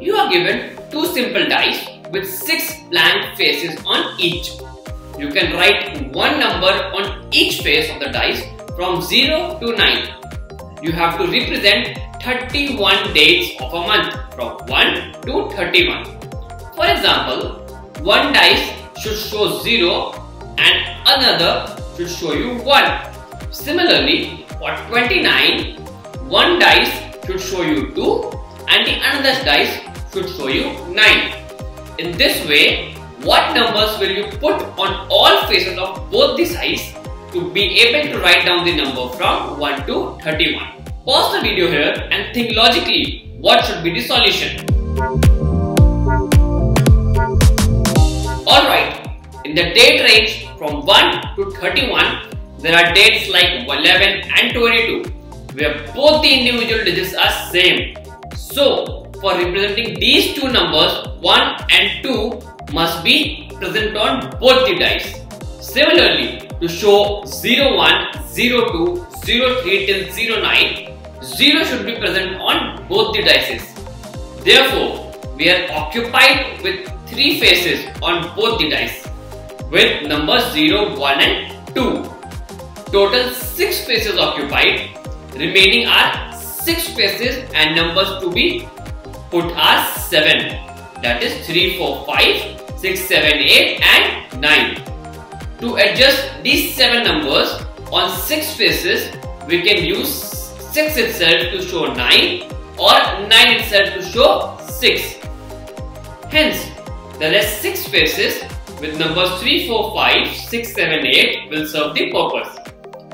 You are given two simple dice with six blank faces on each. You can write one number on each face of the dice from 0 to 9. You have to represent 31 dates of a month from 1 to 31. For example, one dice should show 0 and another should show you 1. Similarly, for 29, one dice should show you 2 and the another dice should show you 9. In this way, what numbers will you put on all faces of both the dice to be able to write down the number from 1 to 31. Pause the video here and think logically what should be the solution. The date range from 1 to 31, there are dates like 11 and 22 where both the individual digits are same. So, for representing these two numbers 1 and 2 must be present on both the dice. Similarly, to show 01, 02, 03 till 09, 0 should be present on both the dices. Therefore, we are occupied with 3 faces on both the dice with numbers 0, 1 and 2. Total 6 faces occupied, remaining are 6 faces and numbers to be put are 7 that is 3, 4, 5, 6, 7, 8 and 9. To adjust these 7 numbers on 6 faces we can use 6 itself to show 9 or 9 itself to show 6. Hence the rest 6 faces with numbers 3, 4, 5, 6, 7, 8 will serve the purpose.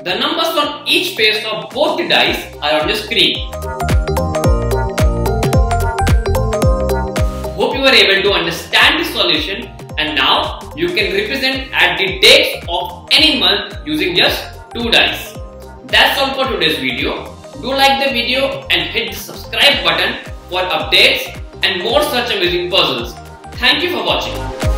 The numbers on each face of both the dice are on the screen. Hope you were able to understand the solution and now you can represent at the dates of any month using just 2 dice. That's all for today's video. Do like the video and hit the subscribe button for updates and more such amazing puzzles. Thank you for watching.